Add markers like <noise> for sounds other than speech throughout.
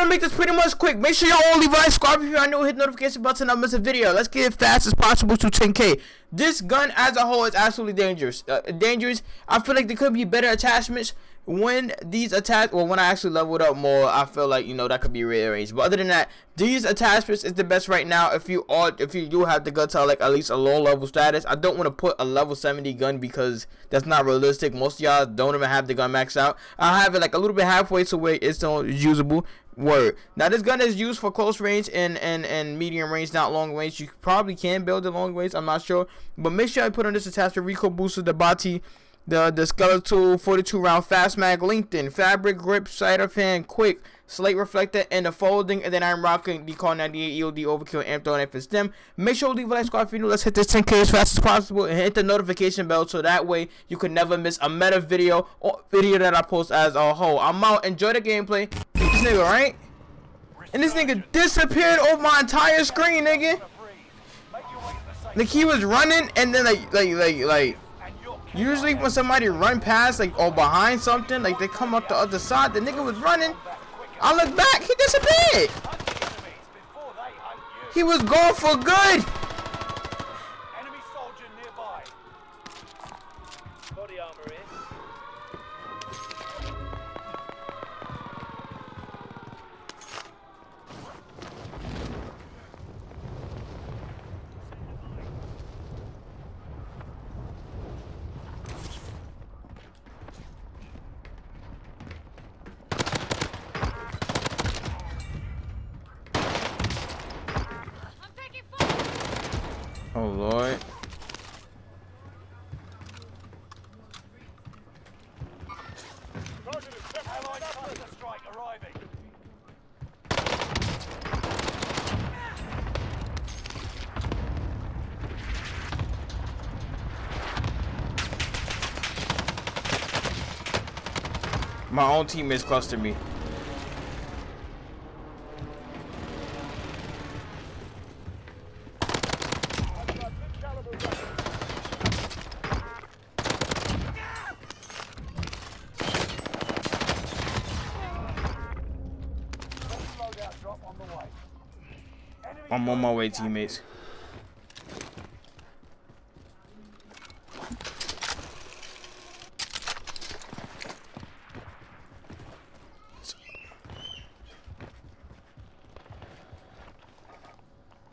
gonna make this pretty much quick. Make sure y'all all leave a like, subscribe if you're new, hit notification button, not miss a video. Let's get it fast as possible to 10k. This gun as a whole is absolutely dangerous. Uh, dangerous. I feel like there could be better attachments when these attach well when I actually leveled up more I feel like you know that could be rearranged but other than that these attachments is the best right now if you are if you do have the gun to like at least a low level status I don't want to put a level 70 gun because that's not realistic most y'all don't even have the gun maxed out I have it like a little bit halfway to where it's still usable word. Now this gun is used for close range and and and medium range not long range. You probably can build it long range I'm not sure. But make sure I put on this attachment recoil booster the body the the skeletal 42 round fast mag Lengthened fabric grip Sleight of Hand quick slate reflector and the folding and then I'm rocking the Kar98 EOD overkill amp on stem make sure to leave a like squad if you know let's hit this 10k as fast as possible and hit the notification bell so that way you can never miss a meta video or video that I post as a whole. I'm out. Enjoy the gameplay this nigga right and this nigga disappeared over my entire screen nigga like he was running and then like like like like Usually when somebody run past like or behind something, like they come up the other side, the nigga was running. I look back, he disappeared. He was gone for good. Oh lord. My own teammates clustered me. I'm on my way, teammates.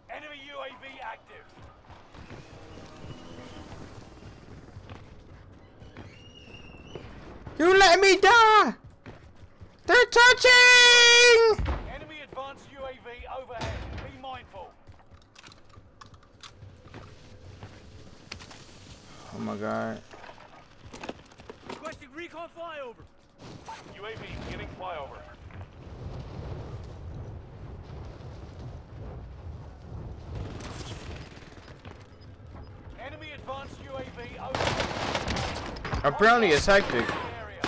Enemy UAV active. You let me die! They're touching! My god. Requesting recon flyover. UAV beginning flyover. Enemy advanced UAV overhead. Apparently it's hectic. Area.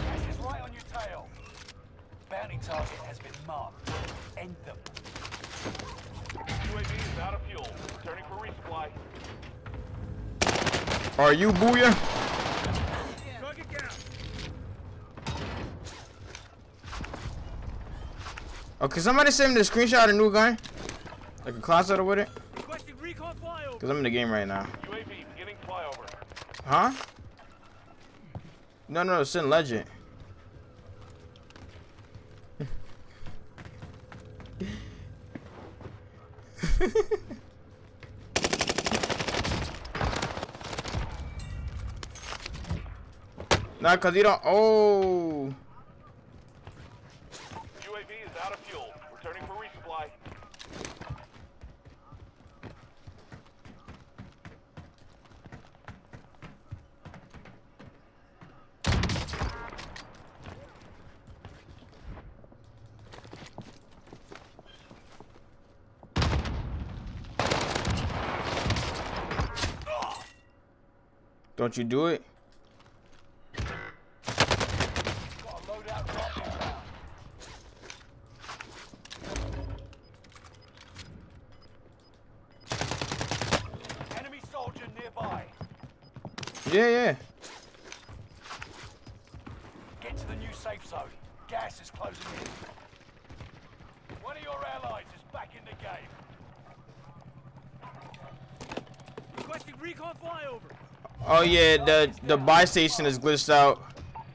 Gas is right on your tail. Bounty target has been marked. End them. UAV is out of fuel. Returning for resupply. Are you booyah? Okay, somebody send me the screenshot of the new gun. Like a closet with it. Requesting recon. Cause I'm in the game right now. UAV beginning flyover. Huh? No, no, send legend. <laughs> nah, cause you don't. Oh. UAV is out of fuel. Returning for resupply. Don't you do it? Enemy Get to the new safe zone. Gas is closing in. One of your allies is back in the game. Requesting recon flyover. Oh yeah, the the buy station is glitched out.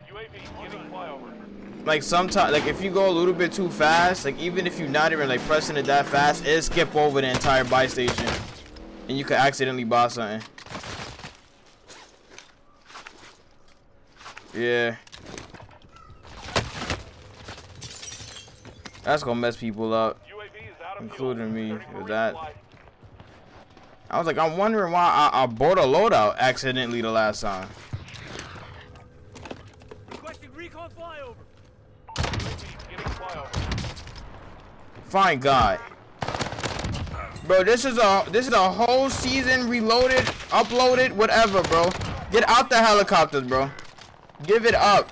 UAV giving flyover. Like sometimes, like if you go a little bit too fast, like even if you're not even like pressing it that fast, it skip over the entire buy station, and you could accidentally buy something. Yeah. That's gonna mess people up. UAV is out of Including me with that. I was like, I'm wondering why I, I bought a loadout accidentally the last time. Requesting recon flyover. UAV giving flyover. Fine God. Bro, this is a this is a whole season reloaded, uploaded, whatever, bro. Get out the helicopters, bro. Give it up.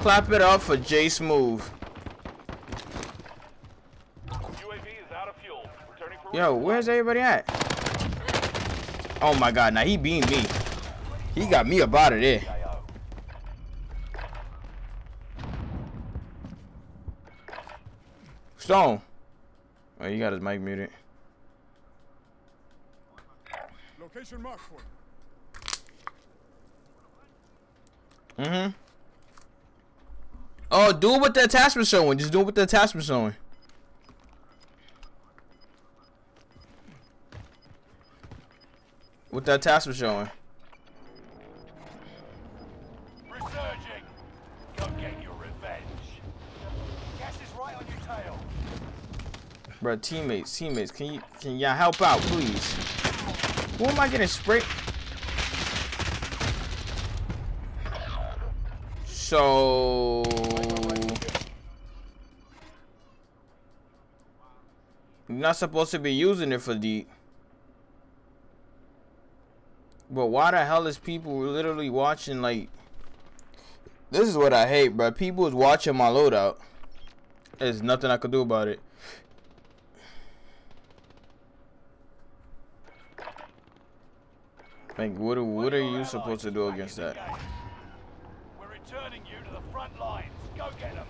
Clap it up for J Smooth. UAV is out of fuel. Returning for Yo, where's everybody at? Oh my god, now he beamed me. He got me up out of there. Stone. Oh, you got his mic muted. Location marked for. Mm-hmm. Oh, do it with the attachment showing. Just do it with the attachment showing. With the attachment showing. Resurging. Go get your revenge. Gas is right on your tail. Bro, teammates, teammates, can you can y'all help out, please? Who am I getting sprayed? So you're not supposed to be using it for deep. But why the hell is people literally watching like this is what I hate, bro. People is watching my loadout. There's nothing I could do about it. Like, what, what are you supposed to do against that? We're returning you to the front lines. Go get them.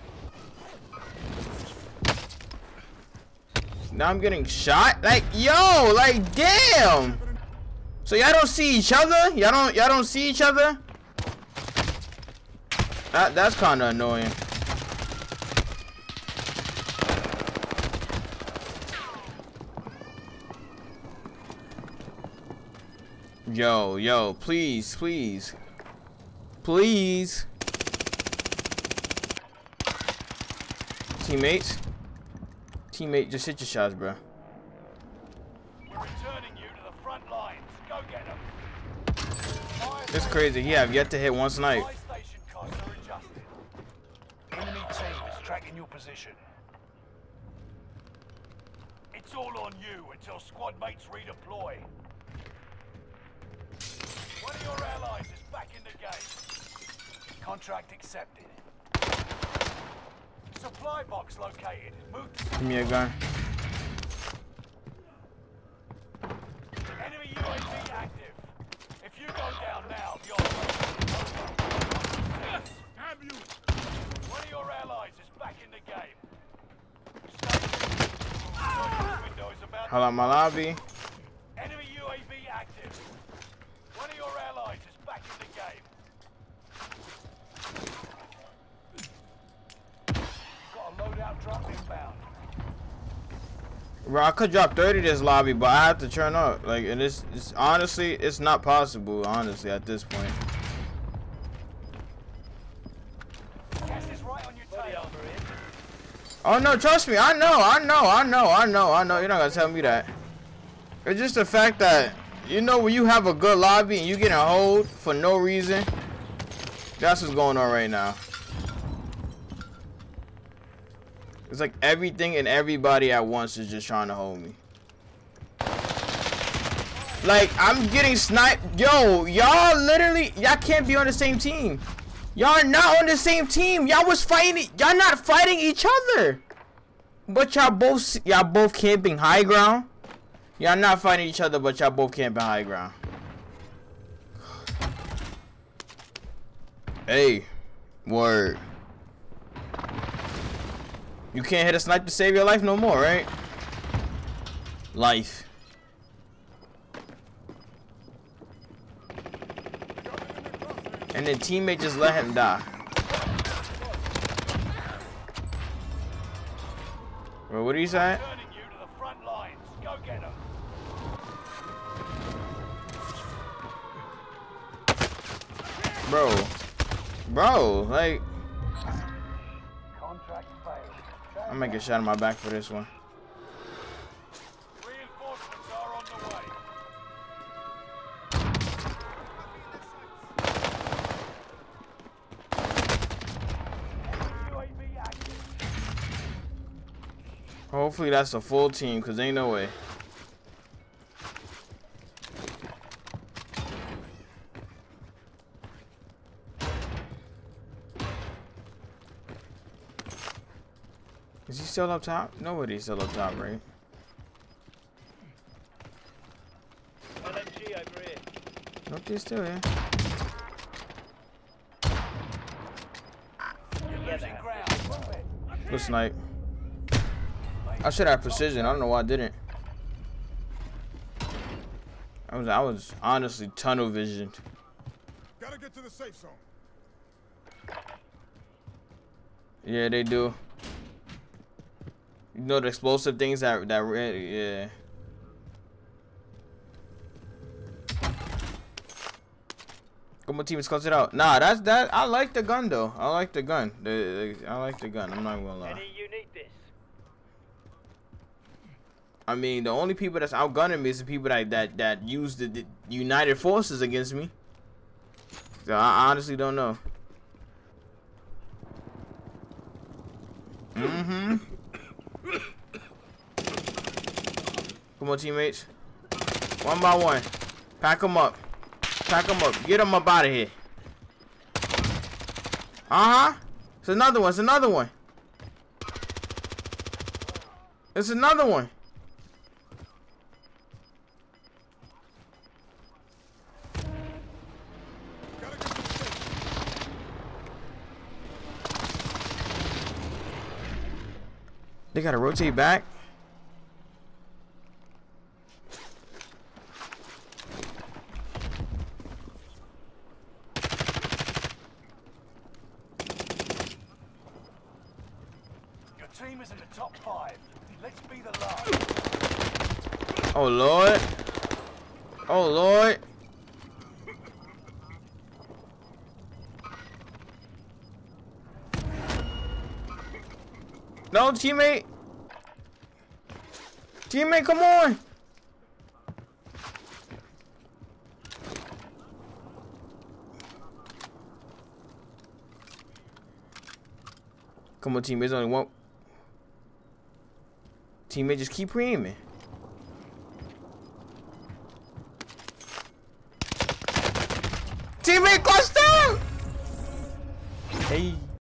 Now I'm getting shot? Like, yo, like, damn! So y'all don't see each other? Y'all don't, y'all don't see each other? That, that's kind of annoying. Yo, yo, please, please. Please. Teammates. Teammate, just hit your shots, bro. We're returning you to the front lines. Go get them. It's crazy. He have yet to hit one snipe. Buy station costs are adjusted. Enemy team is tracking your position. It's all on you until squad mates redeploy. Contract accepted. Supply box located. Move to Give me a gun. enemy UAV active. If you go down now, you're Ambulance. One of your allies is back in the game. Stay. Your window is about Hold on, my lobby. Enemy UAV active. One of your allies is back in the game. Got a loadout drop inbound. Bro, I could drop 30 this lobby, but I have to turn up. Like, it is, it's honestly, it's not possible, honestly, at this point. Oh, no, trust me. I know, I know, I know, I know, I know. You're not going to tell me that. It's just the fact that, you know, when you have a good lobby and you get a hold for no reason, that's what's going on right now. It's like everything and everybody at once is just trying to hold me. Like, I'm getting sniped. Yo, y'all literally, y'all can't be on the same team. Y'all are not on the same team. Y'all was fighting, y'all not fighting each other. But y'all both, y'all both camping high ground. Y'all not fighting each other, but y'all both camping high ground. Hey, word. You can't hit a snipe to save your life no more, right? Life. And then teammate just let him die. Bro, what are you saying? Bro. Bro, like. I'm gonna get shot in my back for this one. Reinforcements are on the way. UAV active. Hopefully that's a full team, cause ain't no way. Is he still up top? Nobody's still up top, right? LMG over here. Nope, they're still here. You're losing ground. Move. Good snipe. I should have precision. I don't know why I didn't. I was I was honestly tunnel visioned. Gotta get to the safe zone. Yeah, they do. You know the explosive things that that re- yeah. Come on, team, let's close it out. Nah, that's that. I like the gun though. I like the gun. The, the- I like the gun. I'm not gonna lie. Any you need this. I mean, the only people that's outgunning me is the people that that that use the, the united forces against me. So I honestly don't know. Mm-hmm. Come on, teammates. One by one. Pack them up. Pack them up. Get them up out of here. Uh-huh. It's another one. It's another one. It's another one. They gotta rotate back. Your team is in the top five. Let's be the last. Oh lord. Oh lord. No, teammate. Teammate, come on. Come on, teammate. There's only one. Teammate, just keep aiming.